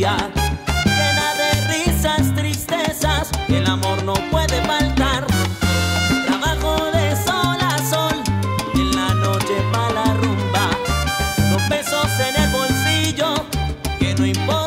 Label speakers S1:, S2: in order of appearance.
S1: llena de risas, tristezas, el amor no puede faltar. Trabajo de sol a sol, y en la noche para la rumba, con pesos en el bolsillo, que no importa.